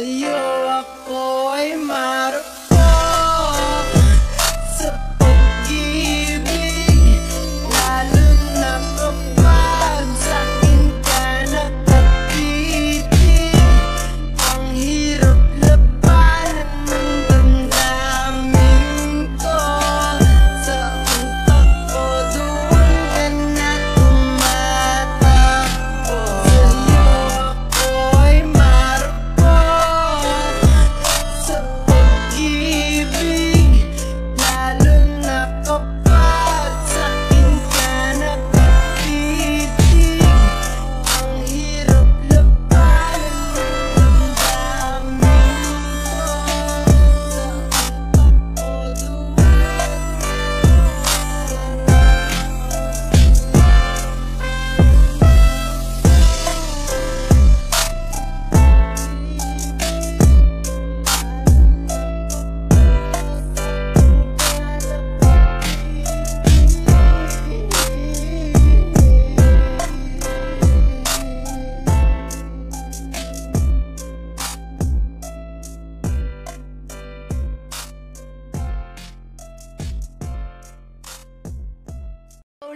you're a boy, man. give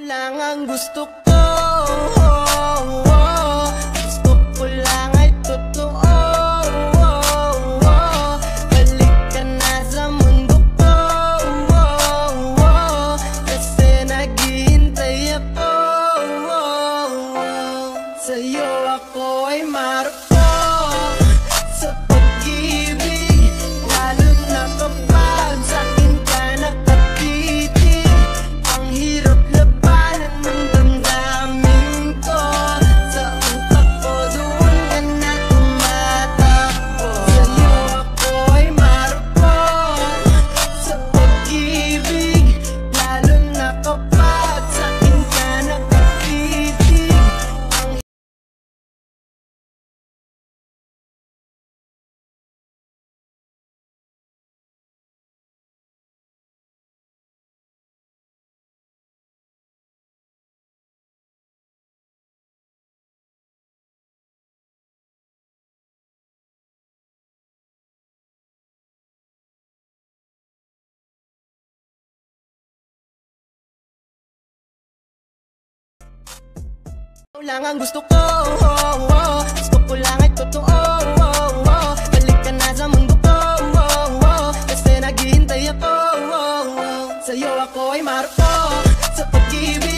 lang ang gusto ko lang ang gusto ko Gusto ko lang ay totoo Balik ka na sa mundo ko Kasi naghihintay ako Sa'yo ako ay marupok. Sa pag-ibig